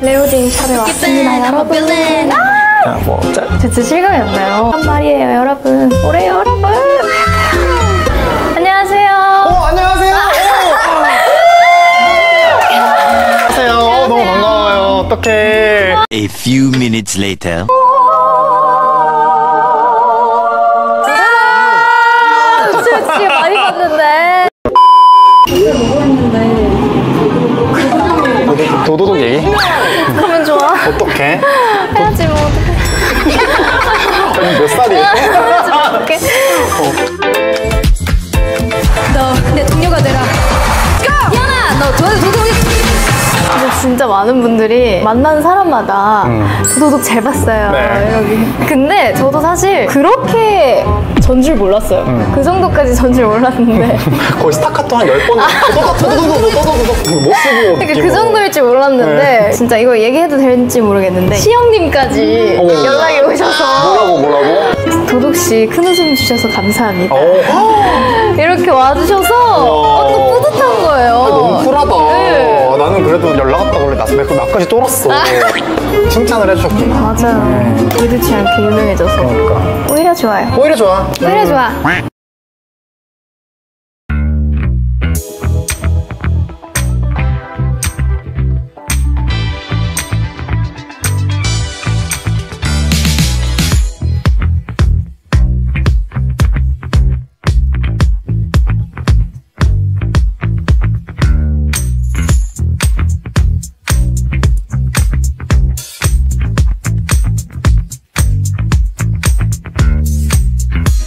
왔습니다 여러분 야, 뭐, 짜, 제트 실감이 안 나요 한 말이에요 여러분 오래 여러분 안녕하세요 어, 안녕하세요. 안녕하세요. 너무 반가워요. 어떡해. A few minutes later. 수치 많이 봤는데 도도, 도도독 얘기? 뭐, 어떡해? 해야지 뭐 어떡해. 몇 살이에요? 해야지 뭐 어떡해. 너내 동료가 되라. 진짜 많은 분들이 만나는 사람마다 음. 도도독 잘 봤어요. 네. 근데 저도 사실 그렇게 전 줄 몰랐어요. 음. 그 정도까지 전 줄 몰랐는데. 거의 스타카토 한 10번. 도도독, 도도독, 도도독, 못 쓰고 그러니까 그 정도일 줄 몰랐는데 진짜 이거 얘기해도 될지 모르겠는데 시영님까지 어머. 연락이 오셔서 뭐라고 뭐라고? 도둑 씨 큰 웃음 주셔서 감사합니다. 어, 이렇게 와주셔서 어, 또 뿌듯한 거예요. 너무 쿨하다. 네. 나는 그래도 연락 왔다고 원래 나서 가지 쫄았어. 칭찬을 해주셨구나. 맞아요. 의도치 않게 유명해져서 그러니까. 오히려 좋아요. 오히려 좋아. 오히려 좋아.